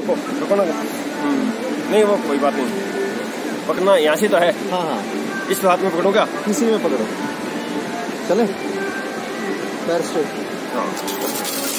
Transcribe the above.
रुको रुको ना। नहीं वो कोई बात नहीं। पकड़ना यहाँ से तो है। हाँ हाँ। इस हाथ में पकड़ोगा? किसी में पकड़ो। चले। पैर स्ट्रेट हाँ।